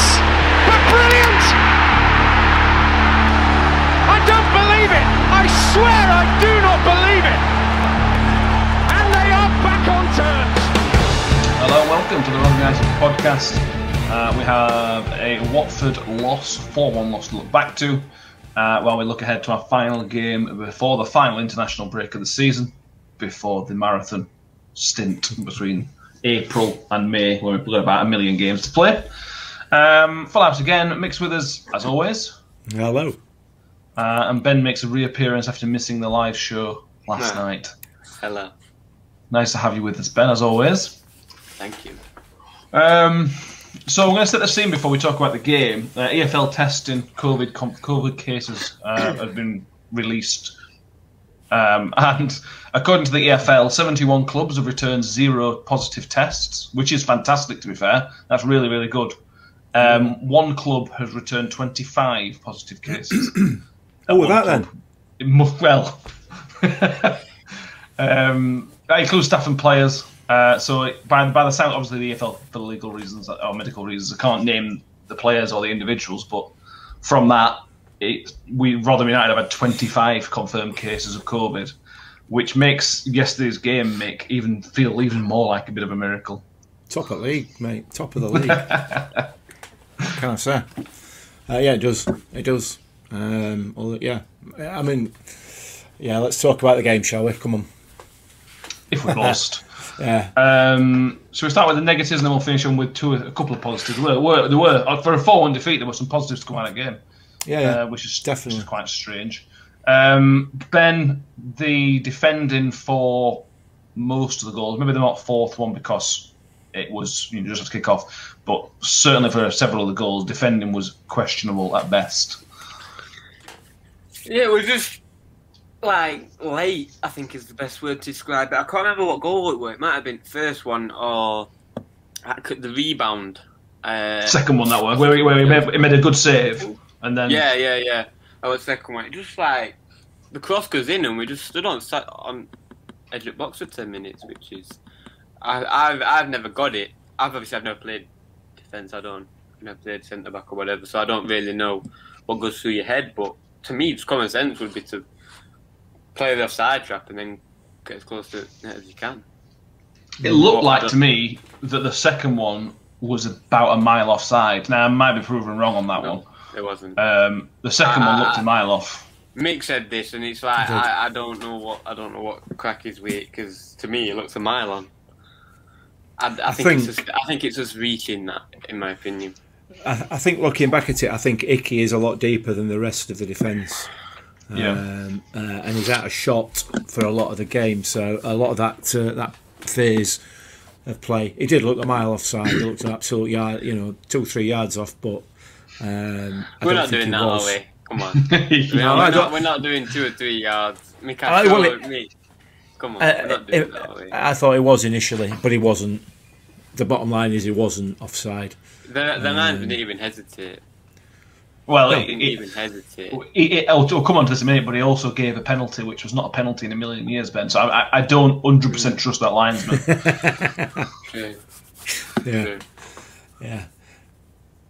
Yes! But brilliant! I don't believe it! I swear I do not believe it! And they are back on terms! Hello, welcome to the Rugby United podcast. Uh, we have a Watford loss, 4 1 loss to look back to, uh, while we look ahead to our final game before the final international break of the season, before the marathon stint between April and May, where we've got about a million games to play. Um, full house again, mixed with us as always. Hello. Uh, and Ben makes a reappearance after missing the live show last No. night. Hello. Nice to have you with us, Ben, as always. Thank you. Um, so we're going to set the scene before we talk about the game. Uh, EFL testing COVID com- COVID cases uh, have been released, um, and according to the EFL, 71 clubs have returned zero positive tests, which is fantastic. To be fair, that's really really good. Um, one club has returned 25 positive cases. Oh, with that then. It mu- well, um, that includes staff and players. Uh, so by, by the sound, obviously the EFL for legal reasons or medical reasons, I can't name the players or the individuals, but from that, it, we Rotherham United have had 25 confirmed cases of COVID, which makes yesterday's game make even feel even more like a bit of a miracle. Top of the league, mate. Top of the league. can I say? Uh, yeah, it does. It does. Um, well, yeah. I mean, yeah. Let's talk about the game, shall we? Come on. If we lost. Yeah. Um, so we start with the negatives, and then we'll finish on with two, a couple of positives. There were, there were uh, for a four-one defeat. There were some positives to come out of the game. Yeah. yeah. uh, which is Definitely. which is quite strange. Um, ben, the defending for most of the goals, maybe they're not fourth one because it was you know, just a kick off, but certainly for several of the goals, defending was questionable at best. Yeah, it was just like late. I think is the best word to describe it. I can't remember what goal it was. It might have been first one or the rebound. Uh, Second one that was where he, where he made, he made a good save, and then yeah, yeah, yeah. That was second one. It just like the cross goes in and we just stood on sat on edge of box for ten minutes, which is I, I've I've never got it. I've obviously I've never played defence. I don't I've never played centre back or whatever, so I don't really know what goes through your head. But to me, just common sense would be to play the offside trap and then get as close to net as you can. it looked like to me that the second one was about a mile offside. Now I might be proven wrong on that No. It wasn't. Um, the second one looked a Ah. mile off. Mick said this, and it's like I, I don't know what I don't know what crack is with it because to me it looks a mile on. I, I, think, think- it's just, I think it's just reaching that, in my opinion. I, I think looking back at it, I think Icky is a lot deeper than the rest of the defence. Yeah. Um, uh, and he's out of shot for a lot of the game. So a lot of that uh, that phase of play, he did look a mile offside. He looked an absolute yard, you know, two three yards off. But um, I We're don't not think doing he that, was. are we? Come on. We're, not, we're, don't- we're not doing two or three yards. Mick, I- I well, well, it- me. Come on, Uh, we're not doing it- that. I thought he was initially, but he wasn't. The bottom line is he wasn't offside. The, the man um, didn't even hesitate. Well, He didn't it, even hesitate. He, he, I'll, I'll come on to this in a minute, but he also gave a penalty, which was not a penalty in a million years, Ben. So I, I- I don't 100% trust that linesman. True, Yeah, true. yeah.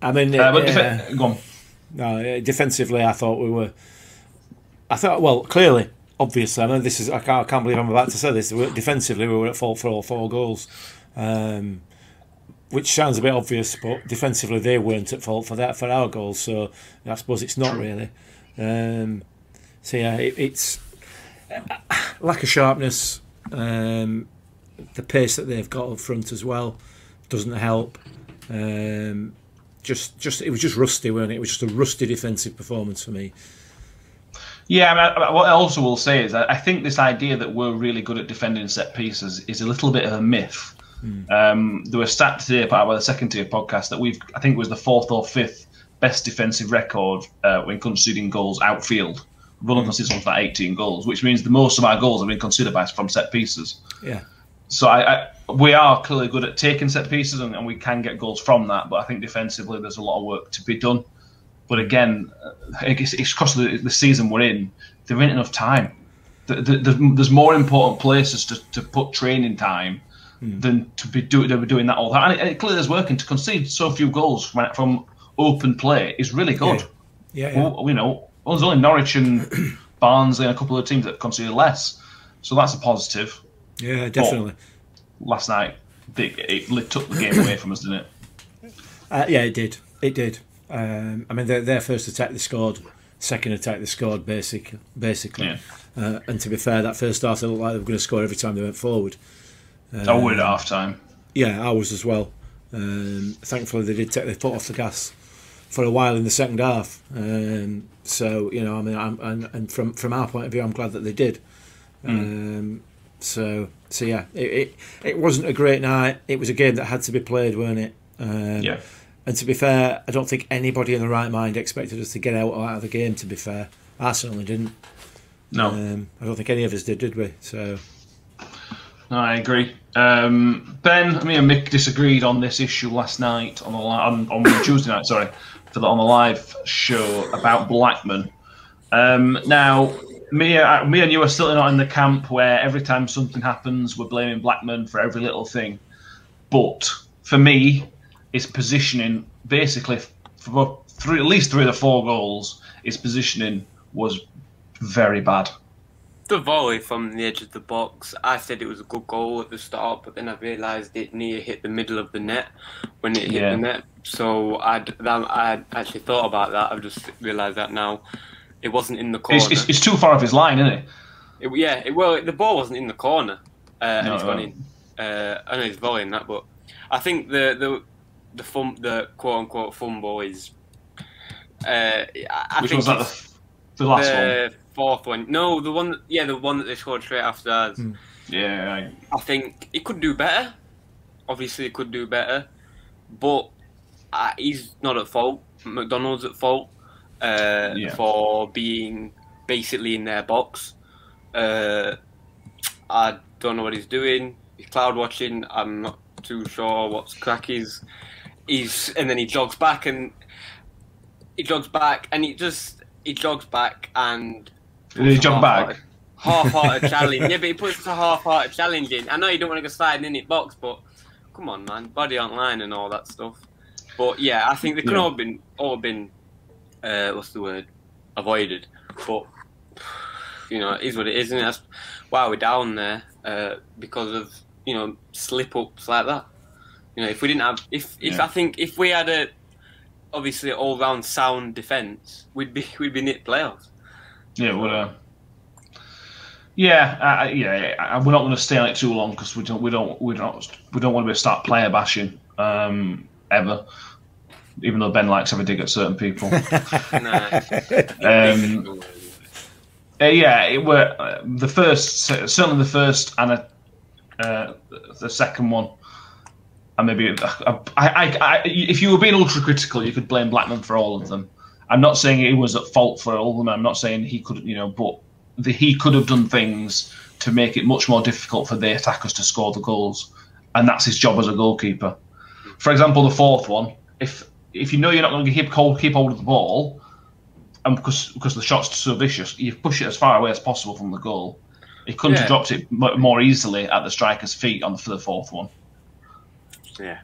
I mean, uh, but yeah. defe- go on. No, uh, defensively, I thought we were. I thought, well, clearly, obviously, I know this is. I can't, I can't believe I'm about to say this. Defensively, we were at fault for all four goals, um, which sounds a bit obvious, but defensively, they weren't at fault for that for our goals. So I suppose it's not really. Um, so yeah, it, it's lack of sharpness. Um, the pace that they've got up front as well doesn't help. Um, just, just it was just rusty, weren't it? It was just a rusty defensive performance for me. Yeah, I mean, what I also will say is I think this idea that we're really good at defending set pieces is a little bit of a myth. Um, there was a stat today part by the second tier podcast that we've, I think, it was the fourth or fifth best defensive record uh, when conceding goals outfield. We've only conceded something like 18 goals, which means the most of our goals have been conceded by from set pieces. Yeah, So I, I, we are clearly good at taking set pieces, and, and we can get goals from that. But I think defensively, there's a lot of work to be done. But again, it's, it's across the, the season we're in. There ain't enough time. The, the, the, there's more important places to, to put training time than to be do, to be doing that all time. And it, it clearly is working to concede so few goals from, from open play is really good. Yeah, yeah. Well, you know, well, there's only Norwich and Barnsley and a couple of teams that conceded less, so that's a positive. yeah, definitely. Last night, it, it took the game away from us, didn't it? Uh, yeah, it did. It did. Um, I mean, their, their first attack they scored, second attack they scored, basic, basically. Yeah. Uh, and to be fair, that first half they looked like they were going to score every time they went forward. I worried at half time. Yeah, I was as well. Um, thankfully, they did take their foot off the gas for a while in the second half. Um, so you know, I mean, I'm, and, and from from our point of view, I'm glad that they did. Um, so so yeah, it, it it wasn't a great night. It was a game that had to be played, weren't it? Um, Yeah. And to be fair, I don't think anybody in the right mind expected us to get out out of the game. To be fair, I certainly didn't. No, Um, I don't think any of us did, did we? So no, I agree. Um, ben, me and Mick disagreed on this issue last night on the on, on Tuesday night. Sorry, for the, on the live show about Blackman. Um, now, me, uh, me and you are still not in the camp where every time something happens, we're blaming Blackman for every little thing. But for me, his positioning, basically, for three, at least three of the four goals, his positioning was very bad. The volley from the edge of the box, I said it was a good goal at the start, but then I realised it near hit the middle of the net when it hit Yeah. the net. So I'd, that, I'd actually thought about that. I've just realised that now. It wasn't in the corner. It's, it's, it's too far off his line, isn't it? It, yeah, it, well, the ball wasn't in the corner, uh, and No, it's gone in. Uh, I know he's volleying that, but I think the the the fum, the quote unquote fumble is. Uh, I, I Which think was that it's the, the last one? the fourth one. No, the one. Yeah, the one that they scored straight after ours. Hmm. Yeah, I- I think he could do better. Obviously, he could do better, but uh, he's not at fault. MacDonald's at fault uh, Yeah. for being basically in their box. Uh, I don't know what he's doing. He's cloud watching. I'm not too sure what's crack is. He's and then he jogs back and he jogs back and he just he jogs back and Did he jump back? half-hearted challenge. Yeah, but he puts a half-hearted challenge in. I know you don't want to go sliding in it box, but come on, man, body online and all that stuff. But yeah, I think they could Yeah. all been all been uh, what's the word avoided. But you know, it is what it is, and that's why we're down there uh, because of you know slip ups like that. You know, if we didn't have, if if Yeah. I think if we had a obviously all round sound defence, we'd be we'd be in it playoffs. Yeah, would uh, yeah, uh, yeah. uh, We're not going to stay on it too long because we don't, we don't, we don't, we don't want to start player bashing um, ever. Even though Ben likes having a dig at certain people. Nah. um, uh, yeah, it were uh, the first, certainly the first, and a, uh, the second one, and maybe uh, I, I, I, if you were being ultra critical, you could blame Blackman for all of them. I'm not saying he was at fault for all of them. I'm not saying he could, you know, but the, he could have done things to make it much more difficult for the attackers to score the goals, and that's his job as a goalkeeper. For example, the fourth one, if if you know you're not going to keep hold, keep hold of the ball, and because because the shot's so vicious, you push it as far away as possible from the goal. He couldn't Yeah. have dropped it more easily at the striker's feet on the, for the fourth one. Yeah.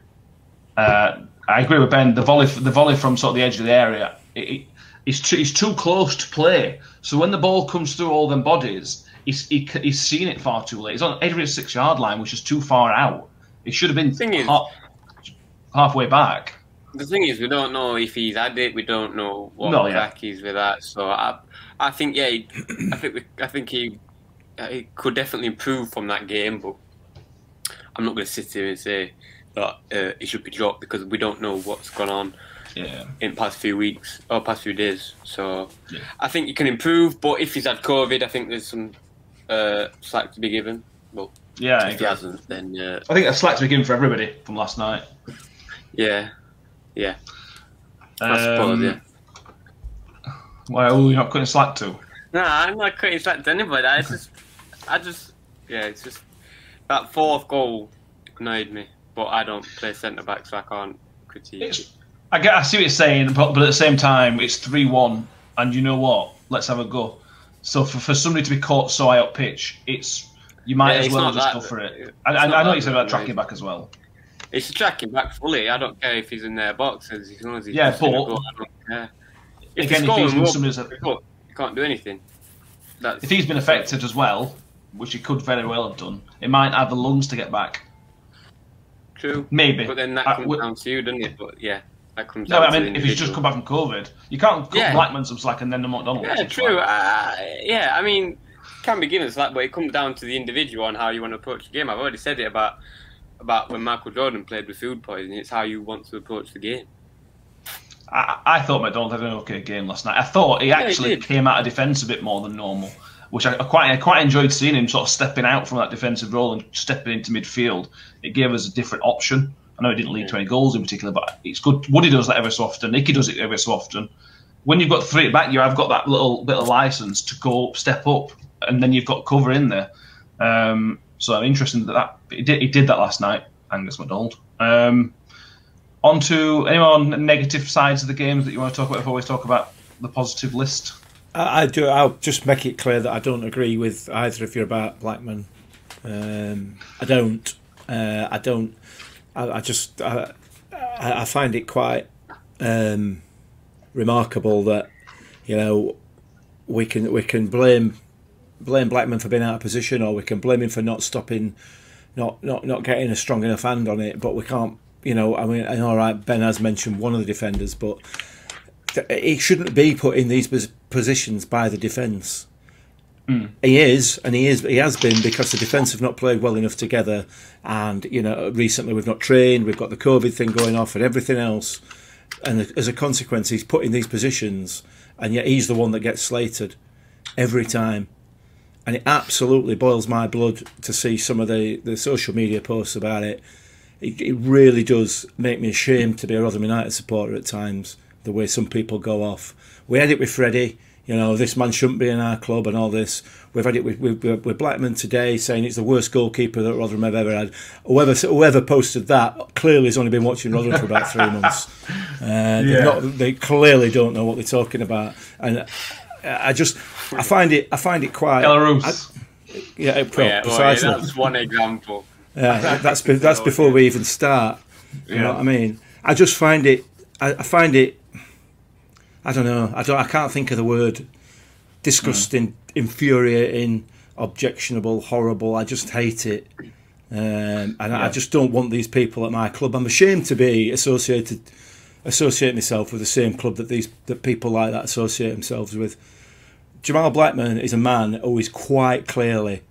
Uh, I agree with Ben. The volley, the volley from sort of the edge of the area, it, it, it's too, it's too close to play. So when the ball comes through all them bodies, he's he, he's seen it far too late. He's on his six yard line, which is too far out. It should have been Thing is- halfway back. The thing is, we don't know if he's had it. We don't know what No, yeah. crack is with that. So I, I think yeah, he, I think we, I think he, he could definitely improve from that game. But I'm not going to sit here and say that uh, he should be dropped because we don't know what's gone on Yeah, in the past few weeks or past few days. So Yeah. I think he can improve. But if he's had COVID, I think there's some uh, slack to be given. But yeah. I, if he hasn't, then uh, I think that's slack to be given for everybody from last night. yeah, yeah, I suppose Um, yeah. Well, you're not cutting slack to. No, I'm not cutting slack to anybody. I just, I just, yeah, it's just that fourth goal annoyed me. But I don't play centre back, so I can't critique. it. It's, I get, I see what you're saying, but, but at the same time, it's three one, and you know what? Let's have a go. So for, for somebody to be caught so high up pitch, it's you might Yeah, as well just that- go for it. I, I, I know you said about tracking back as well. It's tracking back fully. I don't care if he's in their box as long as he's Yeah, but- go, I don't care. If Again, if he's been somebody's- you can't do anything. That's If he's been affected as well, which he could very well have done, it might have the lungs to get back. True. Maybe. But then that Uh, comes w- down to you, doesn't it? But yeah, that comes No, down I to mean, if he's just come back from COVID, you can't cut Yeah. Blackman some slack and then the MacDonald's. Yeah, true. Uh, yeah, I mean, can be given slack, but it comes down to the individual on how you want to approach the game. I've already said it about about when Michael Jordan played with food poisoning. It's how you want to approach the game. I, I thought McDonald had an okay game last night. I thought he he actually did. came out of defence a bit more than normal, which I, I quite I quite enjoyed seeing him sort of stepping out from that defensive role and stepping into midfield. It gave us a different option. I know it didn't lead to any goals in particular, but it's good. Woody does that ever so often. Nicky does it ever so often. When you've got three at back, you have got that little bit of license to go step up, and then you've got cover in there. Um, so I'm interested that, that he did, he did that last night, Angus MacDonald. Um, on to any more negative sides of the games that you want to talk about before we talk about the positive list? I, do. I'll just make it clear that I don't agree with either of you about Blackman. Um, I don't. Uh, I don't. I, I just. I, I find it quite um, remarkable that you know we can we can blame blame Blackman for being out of position, or we can blame him for not stopping, not not not getting a strong enough hand on it. But we can't. You know, I mean, all right, Ben has mentioned one of the defenders, but he shouldn't be put in these positions by the defence. Hmm. He is, and he is. He has been because the defence have not played well enough together, and you know, recently we've not trained. We've got the COVID thing going off, and everything else, and as a consequence, he's put in these positions, and yet he's the one that gets slated every time. And it absolutely boils my blood to see some of the, the social media posts about it. It, it really does make me ashamed to be a Rotherham United supporter at times, the way some people go off. We had it with Freddie, you know, this man shouldn't be in our club and all this. We've had it with, with, with Blackman today saying it's the worst goalkeeper that Rotherham have ever had. Whoever, whoever posted that clearly has only been watching Rotherham for about three months. Uh, they've Yeah. not, they clearly don't know what they're talking about. And I just, I find it, I find it quite. Belarus. Yeah, well, yeah, well, yeah, that's one example. Yeah, that's be, that's before we even start. You know what I mean? I just find it. I, I find it. I don't know. I don't. I can't think of the word. Disgusting, infuriating, objectionable, horrible. I just hate it, um, and I, I just don't want these people at my club. I'm ashamed to be associated, associate myself with the same club that these that people like that associate themselves with. Jamal Blackman is a man who is quite clearly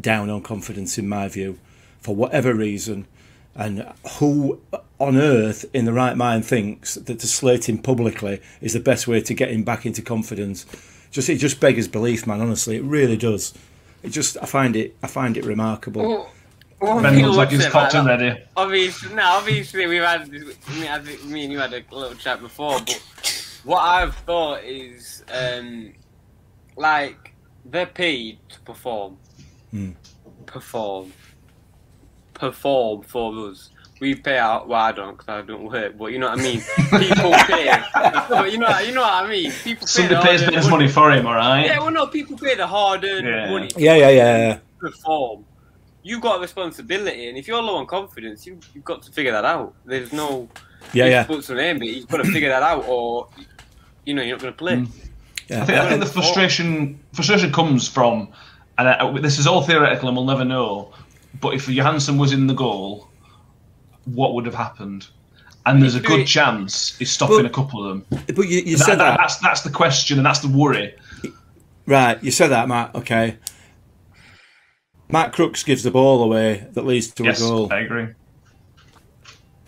down on confidence, in my view, for whatever reason. And who on earth, in the right mind, thinks that to slate him publicly is the best way to get him back into confidence? Just it just beggars belief, man. Honestly, it really does. It just I find it I find it remarkable. Well, one Ben looks like he's say about cocked and that- ready. Obviously, no, obviously we've had me, I think me and you had a little chat before, but what I've thought is um, like they're paid to perform, Hmm. perform, perform for us. We pay out. Well, I don't because I don't work, but you know what I mean. People pay. No, you know, you know what I mean. People pay. Somebody the pays hard-earned money for him, all right? Yeah, well, no, people pay the hard-earned Yeah. money. Yeah, yeah, yeah, yeah. Perform. You've got a responsibility, and if you're low on confidence, you, you've got to figure that out. There's no Yeah, yeah. puts on aim, but you've got to figure that out, or you know you're not going to play. Mm. yeah. I think, I think the frustration frustration comes from, and I, this is all theoretical and we'll never know. But if Johansson was in the goal, what would have happened? And there's a good chance he's stopping But- a couple of them. But you, you That- said that- that, That's that's the question and that's the worry. right? You said that, Matt. Okay. Matt Crooks gives the ball away that leads to yes, a goal. I agree.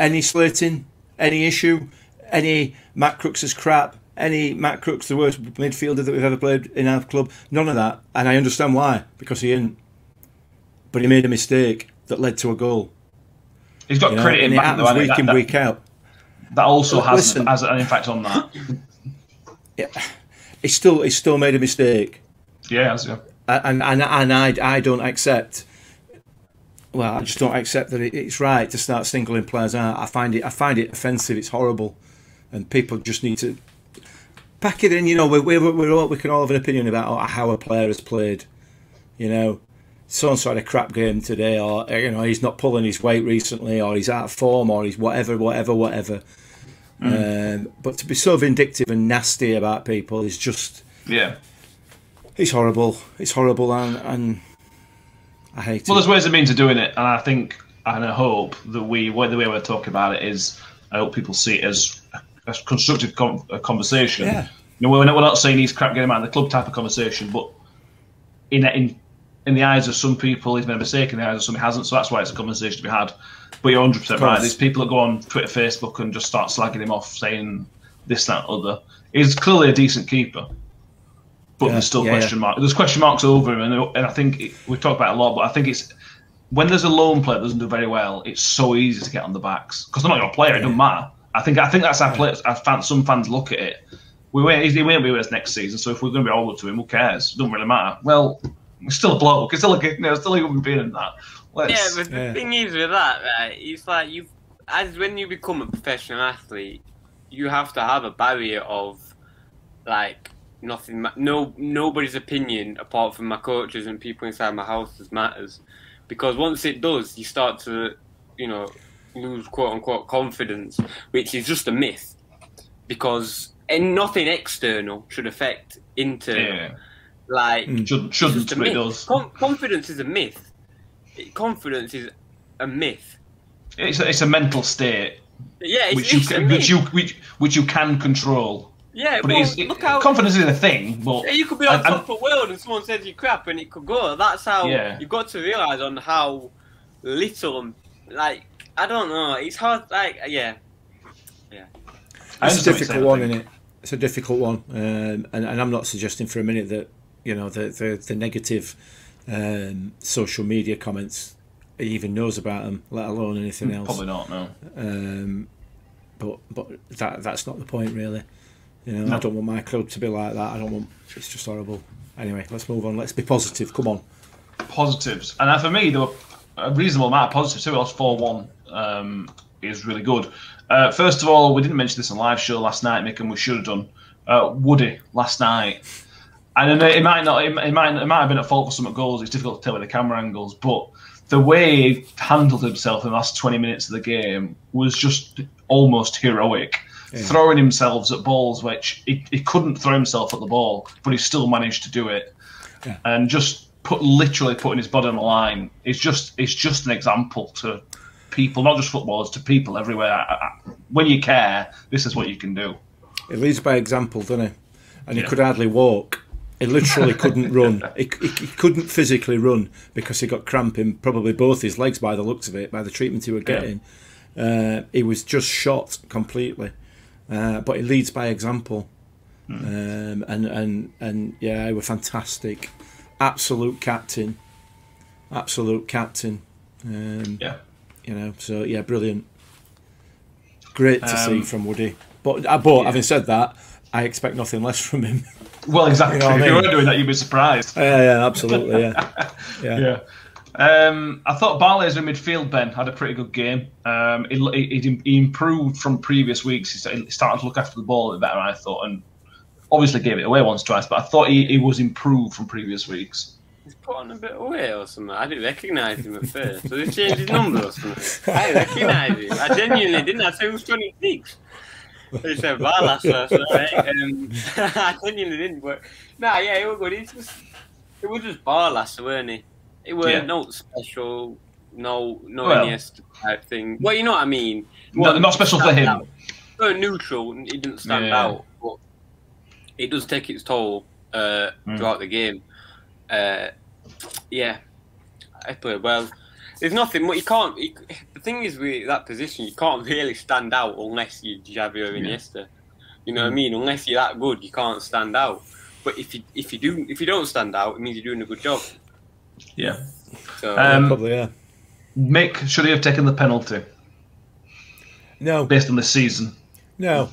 any slating, any issue, any Matt Crooks is crap, any Matt Crooks the worst midfielder that we've ever played in our club. None of that, and I understand why because he didn't. But he made a mistake that led to a goal. He's got You credit and in back though, happens hasn't he? week that, in that, week out. that also has, listen. has an impact on that. yeah, He still he still made a mistake, Yeah, has, yeah. and and and I I don't accept. Well, I just don't accept that it, it's right to start singling players out. I find it I find it offensive. It's horrible, and people just need to pack it in. You know, we we we're all, we can all have an opinion about how a player has played. You know, so and so had a crap game today, or you know he's not pulling his weight recently, or he's out of form, or he's whatever, whatever, whatever. Um, but to be so vindictive and nasty about people is just Yeah. it's horrible. It's horrible, and, and I hate it. Well, it. there's ways and means of doing it, and I think and I hope that we, the way we're talking about it is, I hope people see it as a constructive conversation. Yeah. You know, we're not, we're not saying he's crap, get him out of the club type of conversation, but in in in the eyes of some people, he's made a mistake. In the eyes of some, he hasn't. So that's why it's a conversation to be had. But you're 100 percent right. These people that go on Twitter, Facebook, and just start slagging him off, saying this, that, other. He's clearly a decent keeper, but Yeah, there's still yeah, question mark. There's question marks over him, and, and I think it, we've talked about it a lot. But I think it's when there's a lone player that doesn't do very well, it's so easy to get on the backs because they're not your player. It doesn't matter. I think I think that's how players. I fan, some fans look at it. We won't, he won't be with us next season, so if we're going to be all up to him, who cares? It doesn't really matter. Well, he's still a bloke. He's still a, you know, still a human being in that. Let's, Yeah, but the Yeah. thing is with that, right? It's like you, as when you become a professional athlete, you have to have a barrier of, like, nothing. No, nobody's opinion apart from my coaches and people inside my house matters, because once it does, you start to, you know, lose quote unquote confidence, which is just a myth, because and nothing external should affect internal. yeah, Like Should, it's shouldn't, just but it does. Com- confidence is a myth. Confidence is a myth. It's a, it's a mental state Yeah, it's, which you it's a can, myth. which you which, which you can control. yeah, But well, it is, it, look how confidence is a thing, but Yeah, you could be on and- and- top of the world and someone says you crap and it could go. That's how Yeah. you've got to realise on how little like I don't know. It's hard. Like yeah, I It's a understand what you're difficult one, isn't it? It's a difficult one, um, and, and I'm not suggesting for a minute that you know the the, the negative um, social media comments he even knows about them, let alone anything else. Probably not. No. Um, but but that that's not the point really. You know, No. I don't want my club to be like that. I don't want. It's just horrible. Anyway, let's move on. Let's be positive. Come on. positives, and uh, for me, there were a reasonable amount of positives too. Was four one um, is really good. Uh, first of all, we didn't mention this on live show last night, Mick, and we should have done. Uh, Woody last night, and I know it might not, it might, it might, it might have been at fault for some goals. It's difficult to tell with the camera angles, but the way he handled himself in the last twenty minutes of the game was just almost heroic. Throwing himself at balls which he, he couldn't throw himself at the ball, but he still managed to do it and just put literally putting his body on the line is just it's just an example to people, not just footballers, to people everywhere. When you care, this is what you can do. It leads by example, doesn't it? And he could hardly walk. He literally couldn't run. He, he, he couldn't physically run because he got cramp in probably both his legs by the looks of it, by the treatment he was getting. Uh, he was just shot completely. Uh, but he leads by example. Um, and, and, and yeah, he was fantastic. Absolute captain. Absolute captain. Um, Yeah, you know, so yeah, brilliant. Great to see Um, from Woody. But, uh, but having said that, I expect nothing less from him. Well, exactly. You know if I mean? you were doing that, you'd be surprised. Yeah, yeah, absolutely. Yeah. yeah. yeah. Um, I thought Barlaser in a midfield, Ben, had a pretty good game. Um, it, he improved from previous weeks. He started to look after the ball a bit better, I thought, and obviously gave it away once, twice, but I thought he, he was improved from previous weeks. He's put on a bit of weight or something. I didn't recognise him at first. So he changed his number or something. I recognised him. I genuinely didn't. I said, who's 26? He said went bar last last night. Um, I genuinely didn't, but nah, yeah, it was good. It was, it was just bar last, weren't it? It was yeah. no special, no no well, type thing. Well, you know what I mean. Well, no, not special for him. Out. Neutral. He didn't stand yeah. out, but it does take its toll uh, mm. throughout the game. Uh, yeah, I played well. There's nothing. What you can't. You, the thing is with that position, you can't really stand out unless you Xavi or Iniesta. You know what I mean? Unless you're that good, you can't stand out. But if you if you do if you don't stand out, it means you're doing a good job. Yeah. So Um, Probably, yeah. Mick, should he have taken the penalty No, based on the season? no.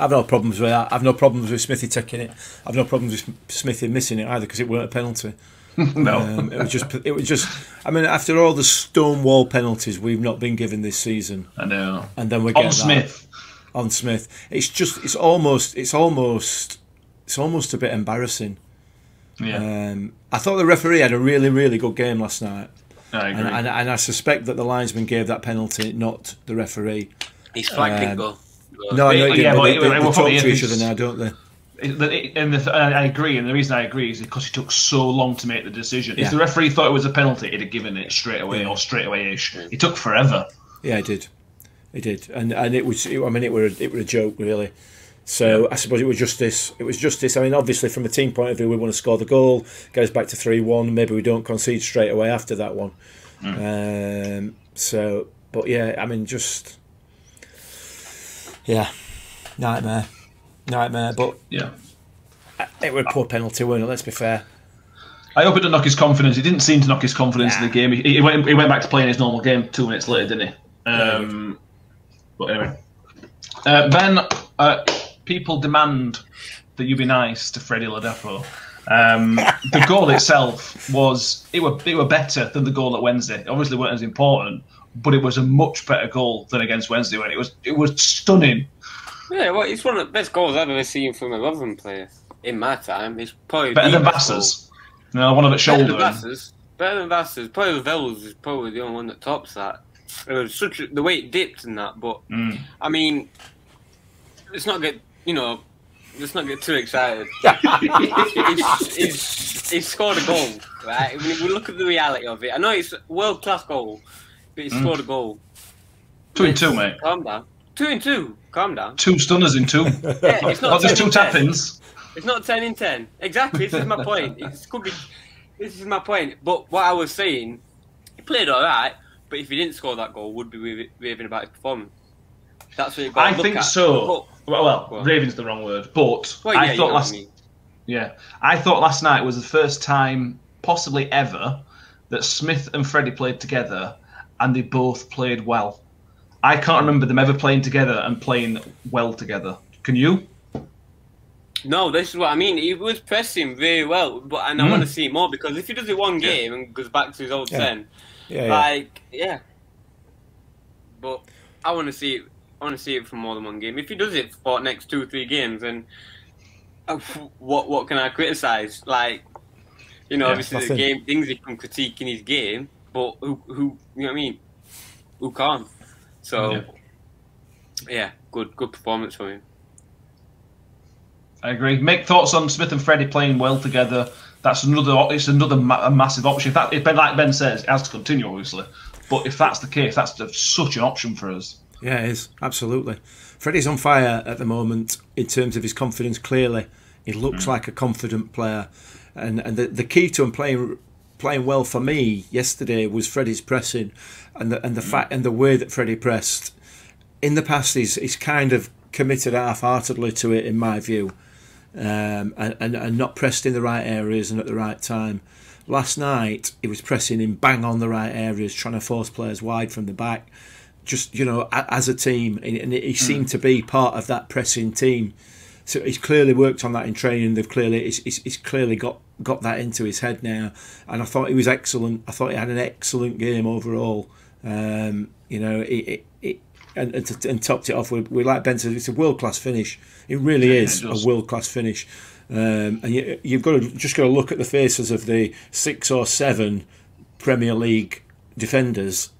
I've no problems with that. I've no problems with Smithy taking it. I've no problems with Smithy missing it either because it weren't a penalty. no. Um, it was just, it was just. I mean, after all the stonewall penalties we've not been given this season, I know. and then we get On that Smith. on Smith, it's just, it's almost, it's almost, it's almost a bit embarrassing. Yeah, Um, I thought the referee had a really, really good game last night, I agree. and, and, and I suspect that the linesman gave that penalty, not the referee. He's flagged Um, it though. No, I know didn't, Yeah, but but they, they, they talk to each other now, don't they? It- the- and the, and I agree, and the reason I agree is because it took so long to make the decision. Yeah. If the referee thought it was a penalty, he'd have given it straight away Yeah. or straight away ish. It took forever. Yeah, it did. It did, and and it was. I mean, it were it were a joke, really. So I suppose it was justice. It was justice. I mean, obviously, from a team point of view, we want to score the goal, Goes back to three one. Maybe we don't concede straight away after that one. Um, so, but yeah, I mean, just yeah, nightmare, nightmare. But Yeah. it was a poor penalty, weren't it? Let's be fair. I hope it didn't knock his confidence. He didn't seem to knock his confidence in the game. He, he, went, he went back to playing his normal game two minutes later, didn't he? Um, but anyway. Uh, ben, uh, people demand that you be nice to Freddie Ladapo. Um, the goal itself was it were it were better than the goal at Wednesday. It obviously weren't as important, but it was a much better goal than against Wednesday when it was it was stunning. Yeah, well, it's one of the best goals I've ever seen from a Rotherham player in my time. It's probably Better than. Vassar's. You one of it Better shoulder. than Vassar's. Better than Vassar's. Probably Vels is probably the only one that tops that. It was such a, the way it dipped and that, but Mm. I mean, let's not get you know, let's not get too excited. he's scored a goal, right? When we look at the reality of it, I know it's a world class goal, but he Mm. scored a goal. Two and two, mate. Calm down. Two and two. Calm down. Two stunners in two. Yeah, it's not, Not just 10 two in 10. tap-ins. It's not ten in ten. Exactly. This is my point. It could be. This is my point. But what I was saying, he played all right. But if he didn't score that goal, would be raving about his performance. That's what you got. I to look think at. so. Well, well Go raving's the wrong word, but Well, yeah, I you know thought last I mean. yeah, I thought last night was the first time, possibly ever, that Smith and Freddie played together, and they both played well. I can't remember them ever playing together and playing well together. Can you? No, this is what I mean. He was pressing very well, but and I Mm. want to see more because if he does it one game and goes back to his old Yeah. ten, Yeah, yeah. like yeah. But I want to see it. I want to see it from more than one game. If he does it for next two, three games, then uh, what what can I criticize? Like, you know, Yeah, obviously nothing. the game things he can critique in his game, but who who you know what I mean? Who can't? So Yeah. yeah, good good performance from him. I agree. Make thoughts on Smith and Freddie playing well together. That's another. It's another ma- a massive option. If that, if Ben, like Ben says, it has to continue, obviously. But if that's the case, that's such an option for us. Yeah, it is absolutely. Freddie's on fire at the moment in terms of his confidence. Clearly, he looks hmm. like a confident player, and and the, the key to him playing playing well for me yesterday was Freddie's pressing, and the and the fact and the way that Freddie pressed. In the past, he's he's kind of committed half-heartedly to it, in my view, um, and, and and not pressed in the right areas and at the right time. Last night, he was pressing in bang on the right areas, trying to force players wide from the back just you know a- as a team and and he seemed to be part of that pressing team so he's clearly worked on that in training they've clearly he's, he's, he's clearly got got that into his head now and I thought he was excellent. I thought he had an excellent game overall. Um, you know it, it, it and, and, to- and topped it off with, with like Ben said it's a world class finish. It really Yeah, is it a world class finish. Um, and you, you've got to just got to look at the faces of the six or seven Premier League defenders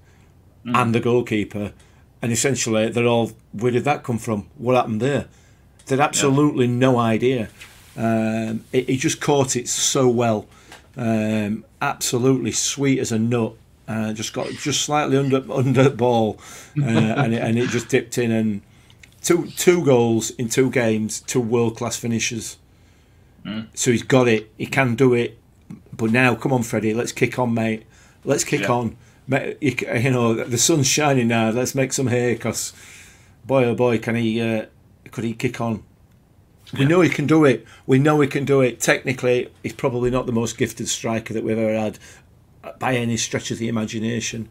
and the goalkeeper, and essentially they're all where did that come from? What happened there? They had absolutely no idea. Um, he, he just caught it so well, um, absolutely sweet as a nut. Uh, just got just slightly under under ball, uh, and it, and it just dipped in. And two two goals in two games, two world class finishes. So he's got it. He can do it. But now, come on, Freddie, let's kick on, mate. Let's kick Yeah. on. You know, the sun's shining now. Let's make some hay, because boy, oh boy, can he? Uh, could he kick on? We Yeah. know he can do it. We know he can do it. Technically, he's probably not the most gifted striker that we've ever had uh, by any stretch of the imagination.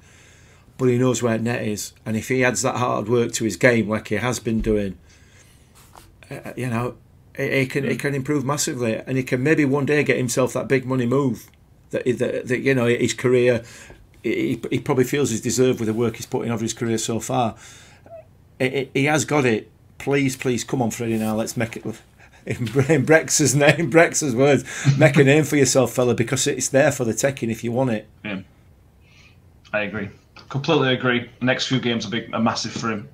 But he knows where net is, and if he adds that hard work to his game, like he has been doing, uh, you know, he, can he can improve massively, and he can maybe one day get himself that big money move that that, that you know his career. He, he probably feels he's deserved with the work he's put in over his career so far. He has got it. Please, please, come on, Freddie. Now let's make it. In, in Brex's name, Brex's words, make a name for yourself, fella, because it's there for the taking if you want it. Yeah. I agree. Completely agree. Next few games will be a massive for him,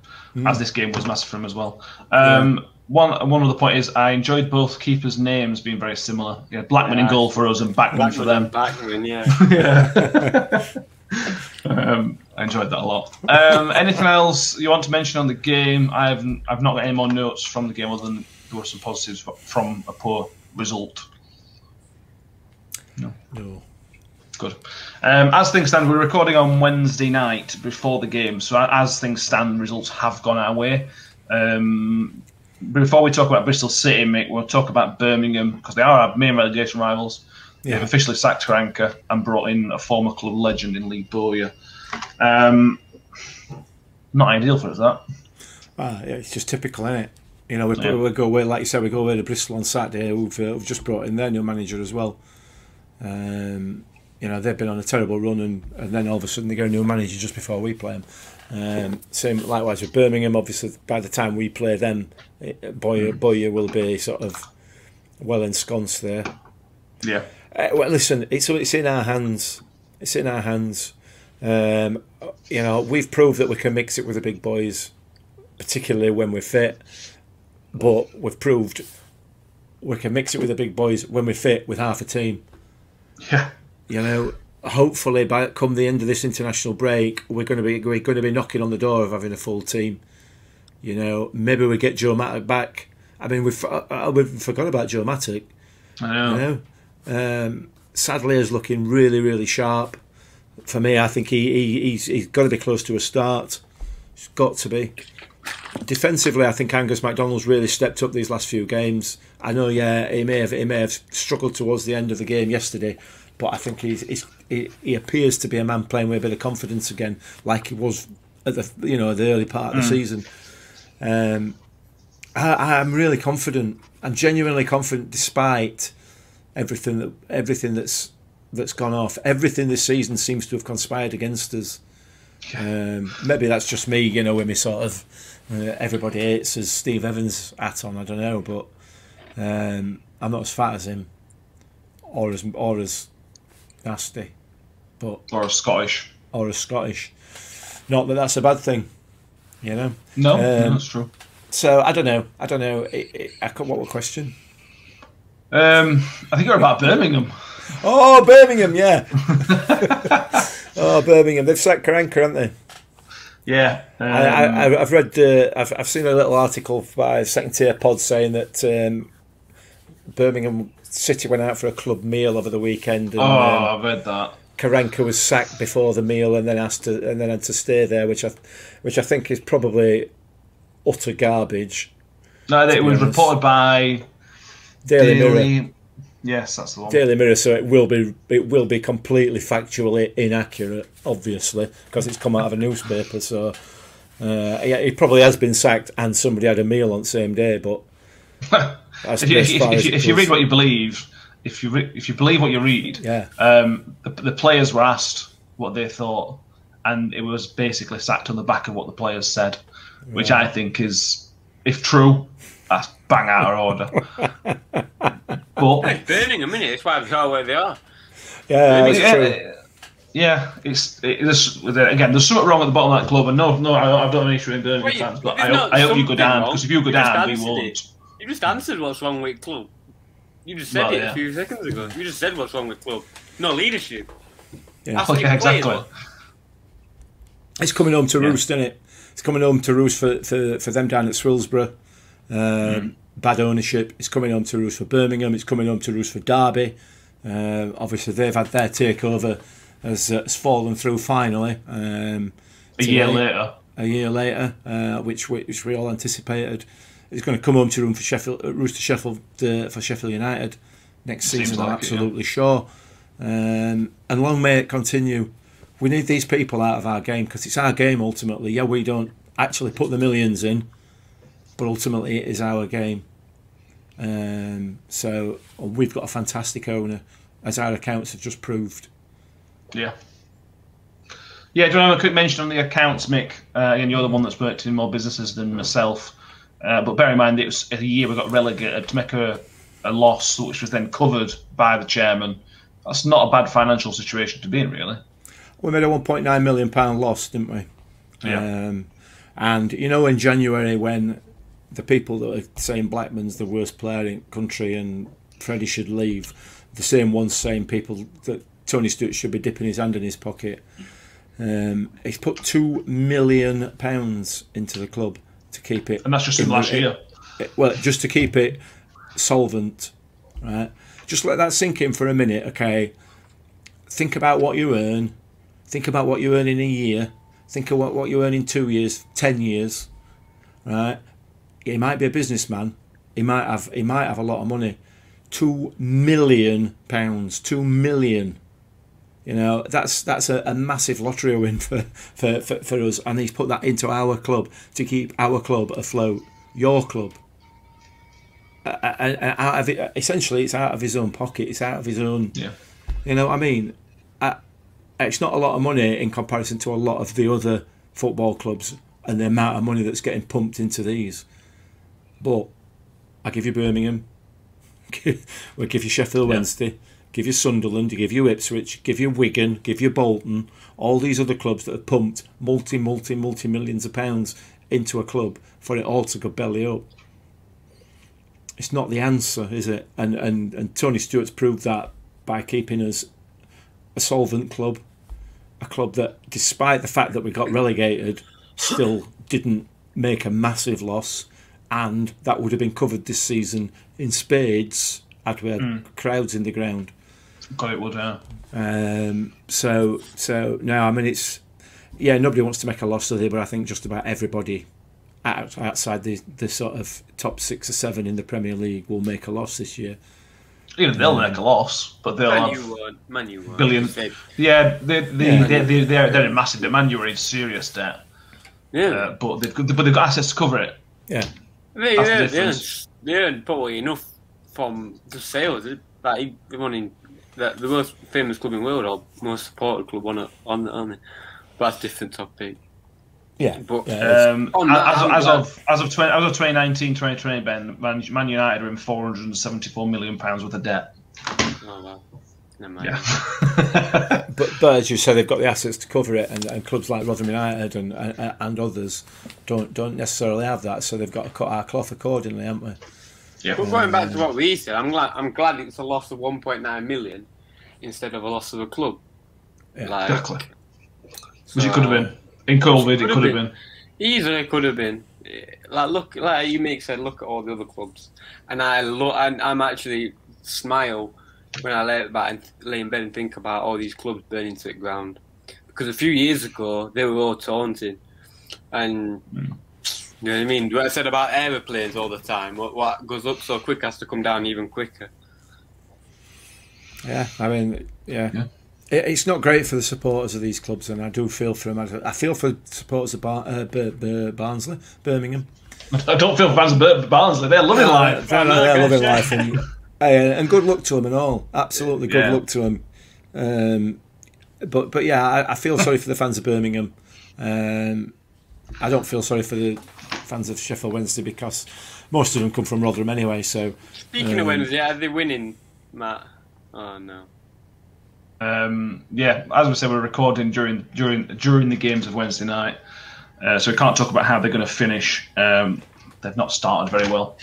as this game was massive for him as well. Um, One one other point is I enjoyed both keepers' names being very similar. Yeah, Blackman in Yeah. goal for us and Bachmann for them. Bachmann, yeah. Um, I enjoyed that a lot. Um, anything else you want to mention on the game? I've I've not got any more notes from the game other than there were some positives from a poor result. No. No. Good. Um, as things stand, we're recording on Wednesday night before the game. So as things stand, results have gone our way. Um, before we talk about Bristol City, Mick, we'll talk about Birmingham because they are our main relegation rivals. Yeah. They've officially sacked Karanka and brought in a former club legend in Lee Bowyer. Um, not ideal for us, that. Ah, yeah, it's just typical, isn't it? You know, we, Yeah. we go away, like you said, we go away to Bristol on Saturday. We've, uh, we've just brought in their new manager as well. Um, you know, they've been on a terrible run, and, and then all of a sudden they get a new manager just before we play them. Um, same likewise with Birmingham. Obviously, by the time we play them, Bowyer, Bowyer will be sort of well ensconced there. Yeah. Uh, well, listen, it's it's in our hands. It's in our hands. Um, you know, we've proved that we can mix it with the big boys, particularly when we're fit. But we've proved we can mix it with the big boys when we're fit with half a team. Yeah. You know, hopefully by come the end of this international break, we're going to be we're going to be knocking on the door of having a full team. You know, maybe we get Joe Mattock back. I mean, we've uh, we've forgot about Joe Mattock. I know. You know, um, Sadler is looking really, really sharp. For me, I think he, he he's he's got to be close to a start. He's got to be. Defensively, I think Angus MacDonald's really stepped up these last few games. I know, yeah, he may have he may have struggled towards the end of the game yesterday, but I think he's, he's he, he appears to be a man playing with a bit of confidence again, like he was at the you know the early part of the season. Um, I, I'm really confident. I'm genuinely confident, despite everything that everything that's that's gone off. Everything this season seems to have conspired against us. Um, maybe that's just me, you know, with me sort of uh, everybody hates as Steve Evans hat on. I don't know, but um, I'm not as fat as him, or as or as nasty, but Or Scottish. or as Scottish. Not that that's a bad thing, you know. No, Um, no, that's true. So I don't know. I don't know. It, it, I what question? Um, I think you're about Birmingham. Oh, Birmingham, yeah. oh, Birmingham. They've sacked Karanka, haven't they? Yeah. Um, I, I, I've read. Uh, I've, I've seen a little article by Second Tier Pod saying that um, Birmingham City went out for a club meal over the weekend, and oh, um, I've read that. Karanka was sacked before the meal, and then asked to, and then had to stay there, which I, which I think is probably utter garbage. No, it was honest. reported by Daily Mirror. Yes, that's the one. Daily Mirror, so it will be it will be completely factually inaccurate, obviously, because it's come out of a newspaper. So, uh, yeah, he probably has been sacked, and somebody had a meal on the same day. But if you, if, if, you, if you read what you believe, if you re- if you believe what you read, Yeah. um, the, the players were asked what they thought, and it was basically sacked on the back of what the players said, which I think is, if true, that's bang out of order. but It's Birmingham, innit? That's why they're where they are. yeah, that's yeah, true. yeah, it's it, there's, again. There's something wrong at the bottom of that club, and no, no, I, I don't have an issue with Birmingham Wait, fans, but I, hope- I hope you go down because if you go You down, we won't. it. You just answered what's wrong with club. You just said Well, it yeah. a few seconds ago. You just said what's wrong with club. No leadership. Yeah. That's what Yeah, you play, exactly. though. It's coming home to Yeah. roost, isn't it? It's coming home to roost for, for, for them down at Swillsborough. Um, Bad ownership. It's coming home to roost for Birmingham. It's coming home to roost for Derby. Um, obviously, they've had their takeover has, uh, has fallen through finally. Um, A year later, a year later, uh, which we- which we all anticipated. It's going to come home to room for Sheffield, uh, Rooster Sheffield uh, for Sheffield United next Seems season. I'm like it, yeah. absolutely sure. Um, and long may it continue. We need these people out of our game because it's our game ultimately. Yeah, we don't actually put the millions in, but ultimately it is our game. Um, so we've got a fantastic owner, as our accounts have just proved. yeah. Yeah, do you want to have a quick mention on the accounts, Mick? Uh, again, you're the one that's worked in more businesses than myself. Uh, but bear in mind, it was a year we got relegated to make a, a loss, which was then covered by the chairman. That's not a bad financial situation to be in, really. We made a 1.9 million pound loss, didn't we? Yeah. Um, and you know, in January, when the people that are saying Blackman's the worst player in the country and Freddie should leave, the same ones saying people that Tony Stewart should be dipping his hand in his pocket. Um, he's put two million pounds into the club to keep it, And that's just in the- last year. it- well, just to keep it solvent, right? Just let that sink in for a minute, okay? Think about what you earn. Think about what you earn in a year. Think of what, what you earn in two years, ten years, right? He might be a businessman. He might have he might have a lot of money. Two million pounds. Two million. You know, that's that's a, a massive lottery win for, for, for, for us. And he's put that into our club to keep our club afloat. Your club. Uh, uh, out of it, essentially, it's out of his own pocket. It's out of his own. Yeah. You know what I mean? Uh, it's not a lot of money in comparison to a lot of the other football clubs and the amount of money that's getting pumped into these. But I give you Birmingham, we'll give you Sheffield Yeah. Wednesday, give you Sunderland, give you Ipswich, give you Wigan, give you Bolton, all these other clubs that have pumped multi, multi, multi millions of pounds into a club for it all to go belly up. It's not the answer, is it? And and and Tony Stewart's proved that by keeping us a solvent club, a club that, despite the fact that we got relegated, still didn't make a massive loss, and that would have been covered this season in spades had we had crowds in the ground. Got it, would, yeah. Um, so so no, I mean it's yeah nobody wants to make a loss of it, but I think just about everybody out, outside the the sort of top six or seven in the Premier League will make a loss this year. Even they'll make a loss, but they'll Man have. U won. Man U won. Billion. Said- Yeah, they, they, Yeah. they, they, they're, they're in massive debt. Man, you're in serious debt. Yeah. Uh, but, they've, got- but they've got assets to cover it. Yeah, They, That's the they, they, difference. earned, they earned probably enough from the sales. It- Like he- they won in the, the most famous club in the world or most supported club on it, on on it. But that's a different topic. yeah, But- Um, On that, as, as of as of 20, as of 2019, 2020, Ben, Man, Man United are in 474 million pounds worth of debt. Oh well. Never mind. Yeah. but, but as you say, they've got the assets to cover it, and, and clubs like Rotherham United and, and and others don't don't necessarily have that, so they've got to cut our cloth accordingly, haven't we? yeah. But going back to what we said, I'm glad I'm glad it's a loss of 1.9 million instead of a loss of a club. Yeah. Like, Exactly. Which it could have been. In COVID, it could have been. Easily it could have been. Like look, like you make said, look at all the other clubs, and I look, and I'm actually smile when I lay back and lay in bed and think about all these clubs burning to the ground, because a few years ago they were all taunting, and Mm. you know what I mean. What I said about aeroplanes all the time. What what goes up so quick has to come down even quicker. Yeah, I mean, yeah. Yeah. It, it's not great for the supporters of these clubs, and I do feel for them. I I feel for supporters of Bar- uh, Bur- Bur- Barnsley, Birmingham. I don't feel fans of Bur- Barnsley. They're loving life. They're, they're loving life, and, and good luck to them and all. Absolutely good Yeah. luck to them. Um, but but yeah, I, I feel sorry for the fans of Birmingham. Um, I don't feel sorry for the fans of Sheffield Wednesday because most of them come from Rotherham anyway. So Speaking Um, of Wednesday, are they winning, Matt? Oh no. Um, yeah, as we said, we're recording during during during the games of Wednesday night, uh, so we can't talk about how they're going to finish. Um, they've not started very well,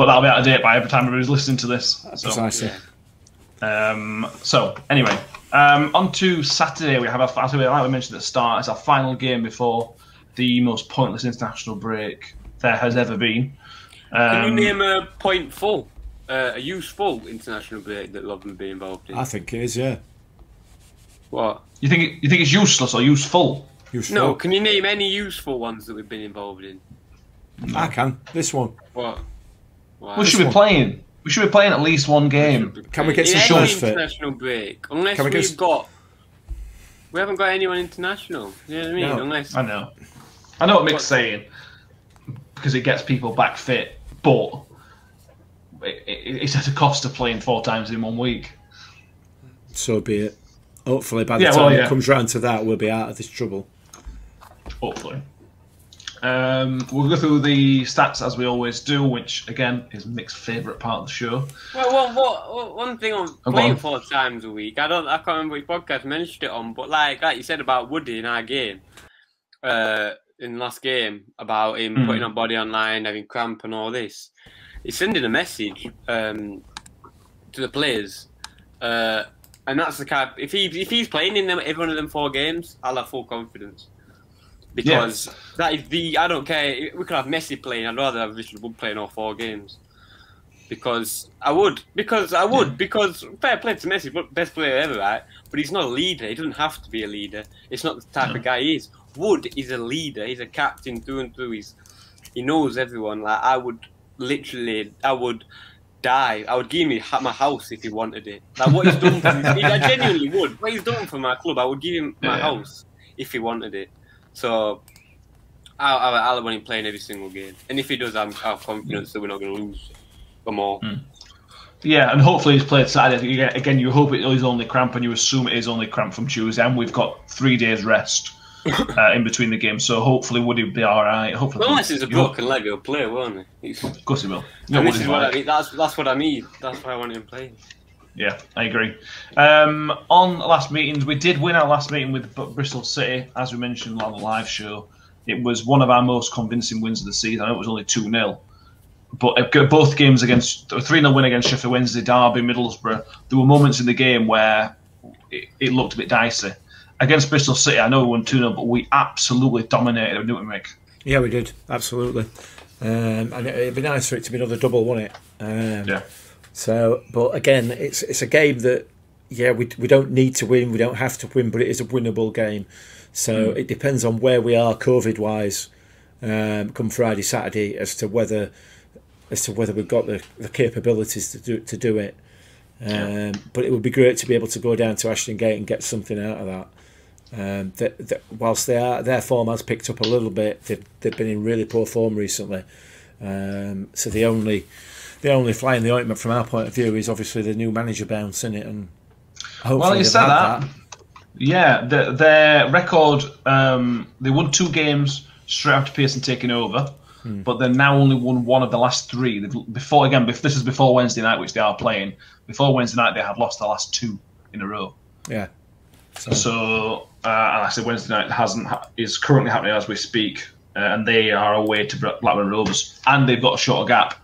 but that'll be out of date by every time everybody's listening to this. So, precisely. Um, so anyway, um, on to Saturday. We have our, as we, like we mentioned at the start, it's our final game before the most pointless international break there has ever been. Can Um, you name a point full, uh, a useful international break that Lovren be involved in? I think it is. Yeah, what? you think it, you think it's useless or useful? useful. No, can you name any useful ones that we've been involved in? I can. This one. What? Why? We should be playing. We should be playing at least one game. Can we get In some any shows fit? international break? Unless Can we we've get s- got, we haven't got anyone international. You know what I mean? No. Unless I know. I know what Mick's saying because it gets people back fit, but it, it, it's at a cost of playing four times in one week. So be it. Hopefully, by the Yeah, time well, it comes round to that, we'll be out of this trouble. Hopefully. Um, we'll go through the stats as we always do, which again is Mick's favourite part of the show. Well, what, what, what, one thing I'm Oh, playing on. four times a week. I don't. I can't remember which podcast mentioned it on, but like, like you said about Woody in our game, uh, in the last game about him Hmm. putting on body online, having cramp and all this. He's sending a message um, to the players, uh, and that's the kind. If he if he's playing in them every one of them four games, I'll have full confidence. Because that is the I don't care. We could have Messi playing. I'd rather have Richard Wood playing all four games because I would, because I would, because fair play to Messi, but best player ever, right? But he's not a leader. He doesn't have to be a leader. It's not the type of guy he is. Wood is a leader. He's a captain through and through. He's he knows everyone. Like I would literally, I would die. I would give him my house if he wanted it. Like what he's done, for me, I genuinely would. What he's done for my club, I would give him my Yeah. house if he wanted it. So. I'll, I'll, I'll want him playing every single game, and if he does, I'm, I have confidence that we're not going to lose them all. Yeah, and hopefully he's played Saturday. Again- you hope it is only cramp, and you assume it is only cramp from Tuesday, and we've got three days rest uh, in between the games. So hopefully Woody will be all right. Hopefully, Well, unless it's a broken leg, he'll play, won't he? He's, Of course he will. And this is what I mean. That's that's what I mean. That's why I want him playing. Yeah, I agree. Um, on last meetings, we did win our last meeting with Bristol City, as we mentioned on the live show. It was one of our most convincing wins of the season. I know it was only 2 0. But both games against, 3 0 win against Sheffield Wednesday, Derby, Middlesbrough, there were moments in the game where it, it looked a bit dicey. Against Bristol City, I know we won 2 0, but we absolutely dominated Newton Mick. Yeah, we did absolutely, um, and it, it'd be nice for it to be another double, wouldn't it? Um, Yeah. So, but again, it's it's a game that yeah we we don't need to win, we don't have to win, but it is a winnable game. So it depends on where we are COVID wise, um, come Friday Saturday as to whether as to whether we've got the, the capabilities to do to do it. Um, But it would be great to be able to go down to Ashton Gate and get something out of that. Um, that, that whilst they are, their form has picked up a little bit, they've, they've been in really poor form recently. Um, so the only the only fly in the ointment from our point of view is obviously the new manager bounce in it, and hopefully Well, you said had that. Yeah, the, their record, um, they won two games straight after Pearson taking over, but they're now only won one of the last three. They've, before again, this is before Wednesday night, which they are playing. Before Wednesday night, they have lost the last two in a row. Yeah. So, So, uh, and I said Wednesday night hasn't ha- is currently happening as we speak, uh, and they are away to Blackburn Rovers, and they've got a shorter gap.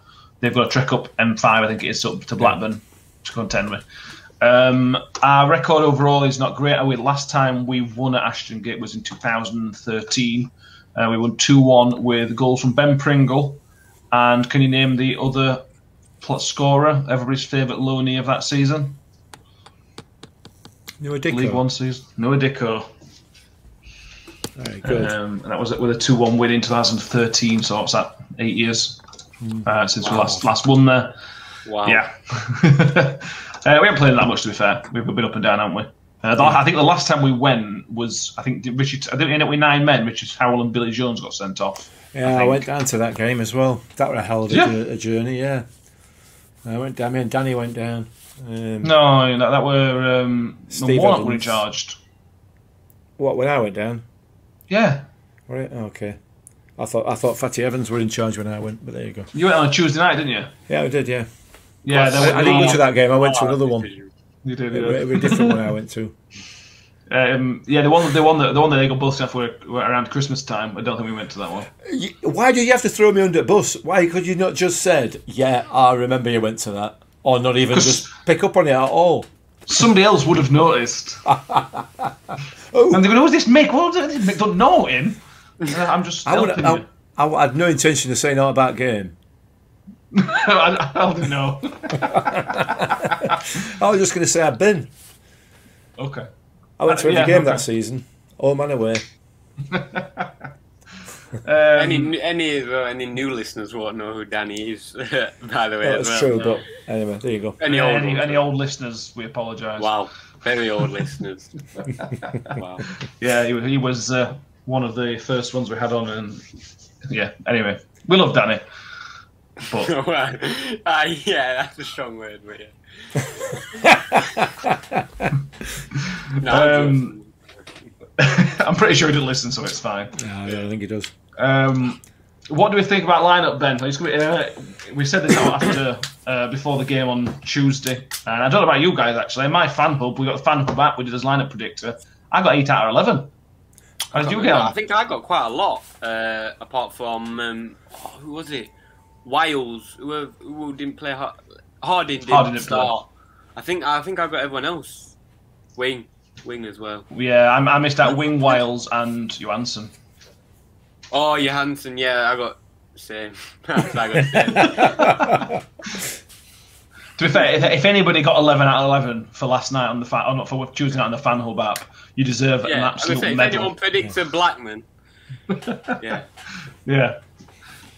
They've got a trek up M5, I think it is, up to Blackburn to contend with. Um, our record overall is not great. We last time we won at Ashton Gate was in 2013. Uh, we won 2-1 with goals from Ben Pringle, and can you name the other scorer? Everybody's favourite loanee of that season, were Dicko. League One season. Nouha Dicko. Very good. Um, and that was with a 2 1 win in 2013, so what's that, eight years uh, since we last last won there. Wow. Yeah. uh, we haven't played that much, to be fair. We've been up and down, haven't we? Uh, the, I think the last time we went was, I think, did Richard, I think we ended up with nine men. Richard Howell and Billy Jones got sent off. yeah, I, think. went down to that game as well. That was a hell of a, Yeah. a journey. Yeah. I went down. Me and Danny went down. Um, No, that, that were um, Steve Warnock were in charged. What when I went down? Yeah. Right. Okay. I thought I thought Fatty Evans were in charge when I went, but there you go. You went on a Tuesday night, didn't you? Yeah, I did. Yeah. Yeah, I, I didn't go to that game. I went to another one. You did, It you was did. it was a different one I went to. Um, yeah, the one, the one that the one that they got both off were, were around Christmas time. I don't think we went to that one. Why do you have to throw me under the bus? Why could you not just said, "Yeah, I remember you went to that," or not even just pick up on it at all? Somebody else would have noticed. Oh, And they go, "Who's this Mick? Well, Mick don't know him." I'm just I, would, I. I, I had no intention of saying all about game. I, I didn't know. I was just going to say I've been. Okay. I went to Uh, every yeah, game okay. that season, all man away. Um, Any any uh, any new listeners won't know who Danny is. by the way, Well, that's well. true, but anyway, there you go. any old any, any old listeners, we apologise. Wow, very old listeners. wow. Yeah, he, he was uh, one of the first ones we had on, and yeah. Anyway, we love Danny, but Well, uh, yeah, that's a strong word, but yeah. No, I'm Um, I'm pretty sure he didn't listen, so it's fine. No, I don't think he does. Um, what do we think about lineup, Ben? Be, uh, we said this out after uh, before the game on Tuesday, and I don't know about you guys actually. In my fan hub, we got the fan hub app. We did this lineup predictor. I got eight out of eleven. How did you get I think I got quite a lot, uh, apart from um, oh, who was it? Wiles, who, who didn't play hard, Harding didn't Harding didn't play. start. I think I think I got everyone else. Wing, Wing as well. Yeah, I, I missed out Wing Wiles and Johansson. Oh, Johansson, yeah, I got same. I got same. To be fair, if, if anybody got eleven out of eleven for last night on the fan, or not for choosing out on the fan hub app, you deserve an yeah, I was absolute gonna say, if medal. anyone predicts a Blackman, yeah, Yeah.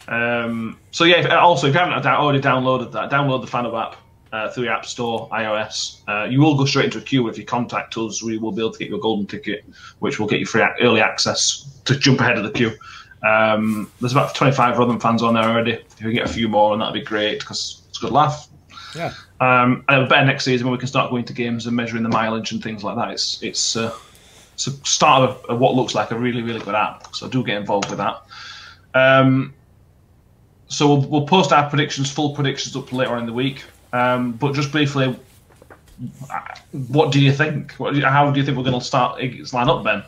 Um, so yeah. If, also, if you haven't already downloaded that, download the fan hub app uh, through the App Store, iOS. Uh, you will go straight into a queue if you contact us. We will be able to get you a golden ticket, which will get you free ac- early access to jump ahead of the queue. Um, there's about 25 Rotherham fans on there already. If we get a few more, and that'd be great because it's a good laugh. Yeah. Um, and better next season when we can start going to games and measuring the mileage and things like that. It's it's uh, it's a start of, of what looks like a really really good app. So do get involved with that. Um, so we'll, we'll post our predictions, full predictions up later on in the week. Um, but just briefly, what do you think? What, do you- how do you think we're going to start its line up, Ben?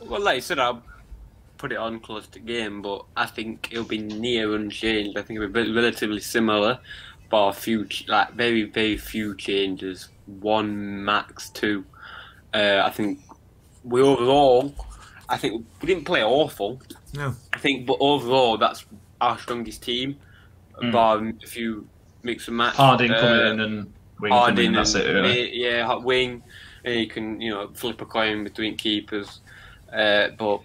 Well, like you said, I'll put it on close to game, but I think it'll be near unchanged. I think it'll be relatively similar, but a few, like very, very few changes. One max two. Uh, I think we overall, I think we didn't play awful. No. I think, but overall, that's our strongest team. Mm. Bar a few mix and match. Harding Uh, coming in and Wing coming Harding in. That's and it. Really. yeah, yeah, hot wing, and you can you know flip a coin between keepers. Uh, but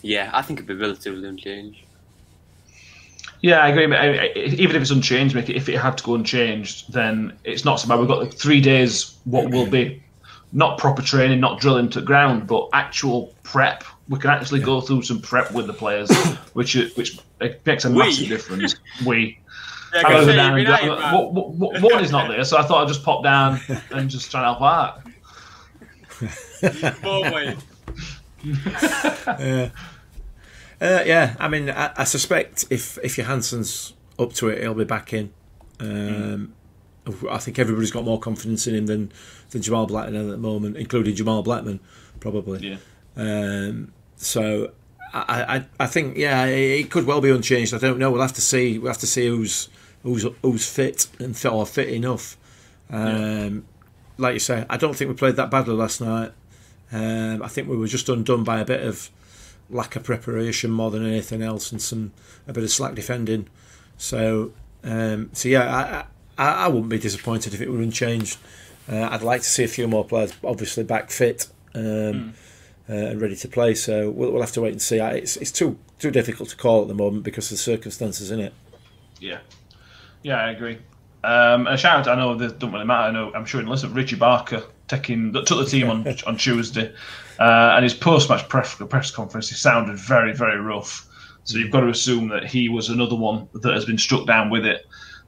yeah, I think it'd be relatively unchanged. Yeah, I agree. I- I- even if it's unchanged, if it had to go unchanged, then it's not so bad. We've got like three days. What will be not proper training, not drilling to ground, but actual prep. We can actually go through some prep with the players, which which makes a We? massive difference. We. Yeah, I say, down night, go- what- what- what- one is not there, so I thought I'd just pop down and just try and help out. Both ways. Uh, yeah, I mean, I, I suspect if if Johansson's up to it, he'll be back in. Um, I think everybody's got more confidence in him than than Jamal Blackman at the moment, including Jamal Blackman, probably. Yeah. Um, so I, I I think yeah, it could well be unchanged. I don't know. We'll have to see. We'll have to see who's who's who's fit and fit or fit enough. Um, Like you say, I don't think we played that badly last night. Um, I think we were just undone by a bit of lack of preparation more than anything else, and some a bit of slack defending. So um, so yeah, I, I I wouldn't be disappointed if it were unchanged. Uh, I'd like to see a few more players, obviously back fit. Um, uh, and ready to play. So we'll, we'll have to wait and see. It's, it's too too difficult to call at the moment because of the circumstances in it. Yeah, yeah, I agree. Um, a shout out, I know this don't really matter. I know I'm sure you listen. Richie Barker taking took the team on on Tuesday, uh, and his post match press, press conference he sounded very very rough. So you've got to assume that he was another one that has been struck down with it.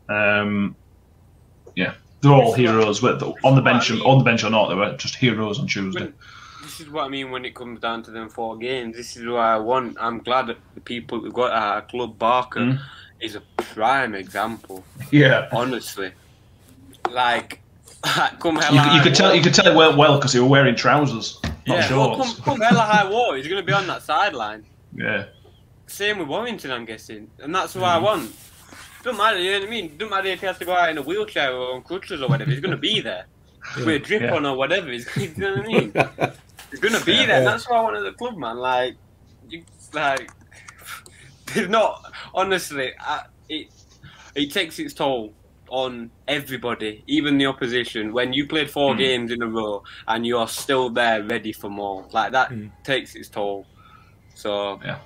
Um, yeah, they're all heroes. Whether on the bench on the bench or not, they were just heroes on Tuesday. When, this is what I mean when it comes down to them four games. This is what I want. I'm glad that the people who got our club Barker Mm. is a prime example. Yeah, Honestly, like come hell you, you could tell you could tell it went well because he were wearing trousers, yeah, well, come, come hell or high water, he's going to be on that sideline. Yeah, Same with Warrington, I'm guessing, and that's what Mm. I want. Don't matter, you know what I mean? Don't matter if he has to go out in a wheelchair or on crutches or whatever. He's going to be there with a drip Yeah. on or whatever. He's, you know what I mean? He's going to be Yeah. there. That's what I want at the club, man. Like, you, like, there's not honestly. I, it it takes its toll on everybody, even the opposition. When you played four Mm. games in a row and you're still there, ready for more, like that Mm. takes its toll. So Yeah.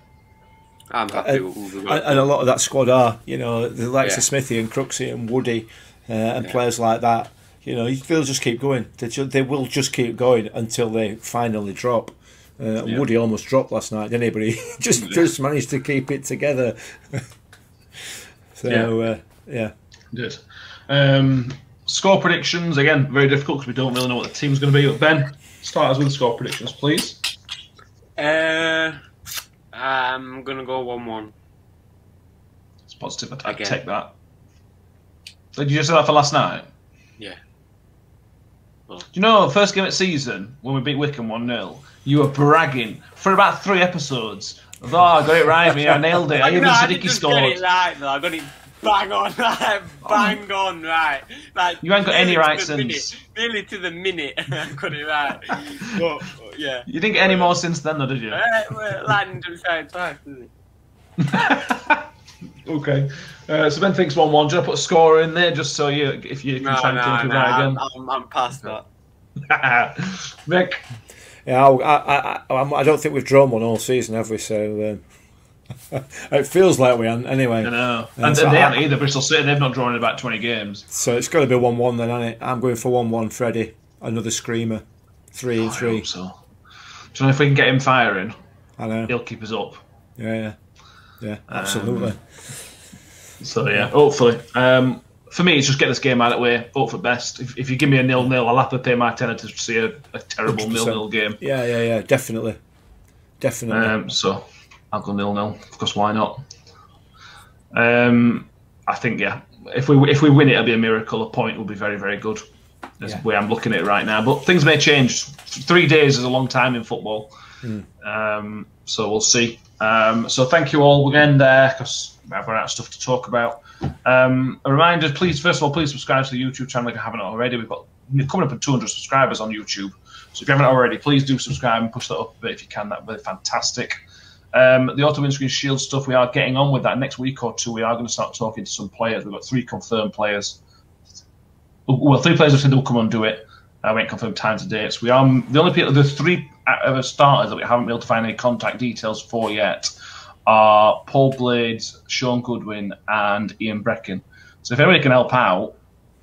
I'm happy with and, and a lot of that squad are, you know, the likes Yeah. of Smithy and Crooksy and Woody uh, and Yeah. players like that. You know, they'll just keep going. They, ju- they will just keep going until they finally drop. Uh, Yeah. Woody almost dropped last night, didn't he? But he just just managed to keep it together. so Yeah. uh, yeah, Did. Um, score predictions again, very difficult because we don't really know what the team's going to be. But Ben, start us with the score predictions, please. Uh, I'm gonna go one-one. It's positive. I'd, I'd Again. take that. Did you just say that for last night? Yeah. Do you know, first game of season, when we beat Wycombe 1 0, you were bragging for about three episodes. Oh, I got it right, me. I nailed it. I even no, I said didn't he just scored. it right, though. I got it bang on, right, bang on, right. Like You ain't got any nearly to right the since. minute, Nearly to the minute, I got it right. But, yeah. You didn't get any more since then, though, did you? Uh, well, Lightning doesn't shine twice, does it? okay. Uh, so Ben thinks 1 1. Do you want to put a score in there just so you, if you, if you No, try no, and think no, of that I'm, again? I'm, I'm past that. Mick, Yeah, I, I, I, I'm- I don't think we've drawn one all season, have we? So um, it feels like we aren't, anyway. I know. And And, so they haven't either. Bristol City, they've not drawn in about 20 games. So it's got to be one-one then, hasn't it? I'm going for one-one. Freddie, another screamer, three and I three. hope so. Do you know if we can get him firing, I know. he'll keep us up. Yeah, yeah, yeah. Absolutely. So yeah, hopefully. Um, for me, it's just get this game out of the way. Hope for best. If, if you give me a nil nil, I'll have to pay my tenner to see a, a terrible nil nil game. yeah, yeah, yeah. Definitely, definitely. Um, so I'll go nil nil. Of course, why not? Um, I think yeah. If we if we win it, it'll be a miracle. A point will be very very good. That's Yeah. the way I'm looking at it right now. But things may change. Three days is a long time in football. Um, so we'll see. Um, so thank you all again there because I've run out of stuff to talk about. Um, a reminder, please, first of all, please subscribe to the YouTube channel if you haven't already. We've got we're coming up at 200 subscribers on YouTube. So if you haven't already, please do subscribe and push that up a bit if you can. That would be fantastic. Um, the auto windscreen shield stuff, we are getting on with that. Next week or two, we are going to start talking to some players. We've got three confirmed players. Well, three players have said they'll come and do it. I won't confirm times and dates. We are the only people. The three uh, starters that we haven't been able to find any contact details for yet are Paul Blades, Shaun Goodwin, and Ian Breckin. So if anybody can help out,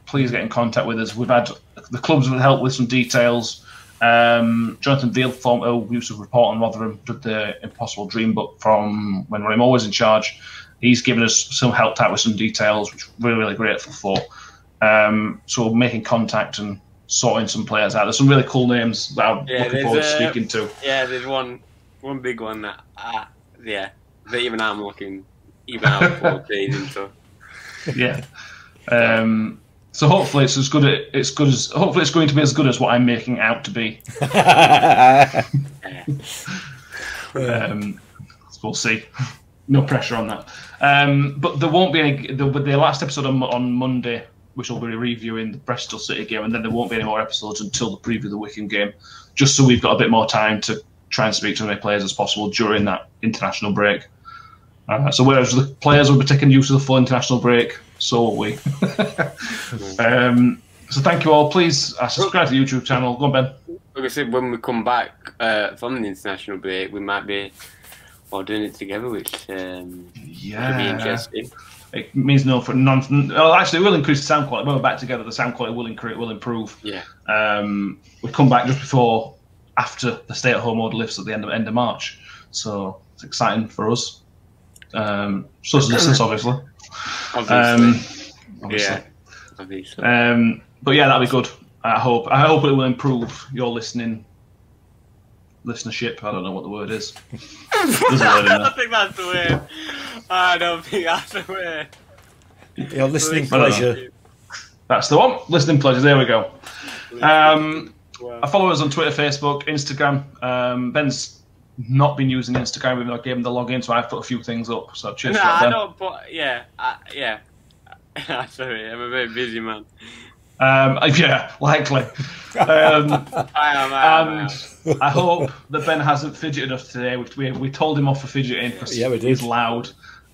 please get in contact with us. We've had the clubs have helped with some details. Um, Jonathan Veal, former who used to report on Rotherham, did the Impossible Dream book from when Roy was in charge. He's given us some help out with some details, which we're really, really grateful for. Um, so making contact and sorting some players out. There's some really cool names that I'm Yeah, looking forward to uh, speaking to. Yeah, there's one one big one that, uh, yeah, that even I'm looking, even I'm 14 into. yeah. Um, so hopefully it's as good. As, it's good as. Hopefully it's going to be as good as what I'm making out to be. Um, we'll see. No pressure on that. Um, but there won't be any. The, the last episode on, on Monday, which will be reviewing the Bristol City game, and then there won't be any more episodes until the preview of the Wycombe game, just so we've got a bit more time to try and speak to as many players as possible during that international break. Uh, so whereas the players will be taking use of the full international break, so will we. um, so thank you all. Please uh, subscribe to the YouTube channel. Go on, Ben. Like I said, when we come back uh, from the international break, we might be all doing it together, which um, could be Yeah. interesting. It means no for non. Well, actually, it will increase the sound quality. When we're back together, the sound quality will increase, will improve. Yeah. Um, we come back just before, after the stay-at-home order lifts at the end of end of March, so it's exciting for us. Um, so as listeners, obviously. Obviously. Um, obviously. yeah. Obviously. Um, but yeah, that'll be good. I hope. I hope it will improve your listening listenership. I don't know what the word is. Word I don't think that's the word. I don't think that's the word. Your listening I don't know. pleasure. That's the one. Listening pleasure. There we go. Um, Wow. I follow us on Twitter, Facebook, Instagram. Um, Ben's not been using Instagram, even though I gave him the login, so I've put a few things up. So cheers No, I Ben. don't. But yeah, I, yeah. Sorry, I'm a very busy man. Um, yeah, likely. Um, I am. I am. I and am. I hope that Ben hasn't fidgeted us today. We, we, we told him off for fidgeting because Yeah, we did. he's loud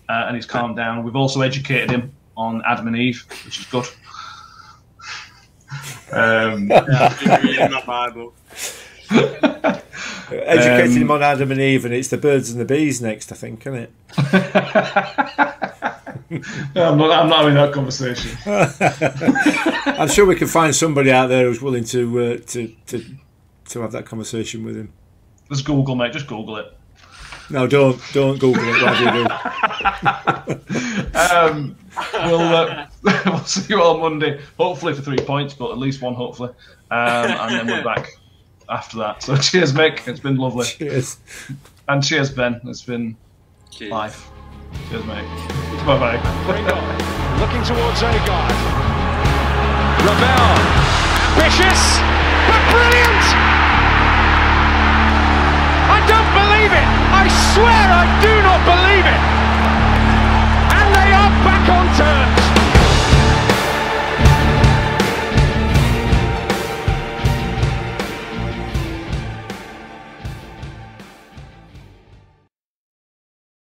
uh, and he's calmed down. We've also educated him on Adam and Eve, which is good. Um, Yeah, I've been reading my Bible. Educating Um, him on Adam and Eve, and it's the birds and the bees next, I think, isn't it? I'm, not, I'm not having that conversation. I'm sure we can find somebody out there who's willing to uh, to to to have that conversation with him. Just Google, mate. Just Google it. No, don't don't Google it. Whatever you do. Um, we'll, uh, we'll see you all Monday, hopefully for three points, but at least one, hopefully. Um, and then we're back after that. So cheers, Mick. It's been lovely. Cheers. And cheers, Ben. It's been Cheers. life. Cheers, mate. Bye bye. Looking towards Agard. Ravel. Ambitious, but brilliant! I don't believe it! I swear I do not believe it!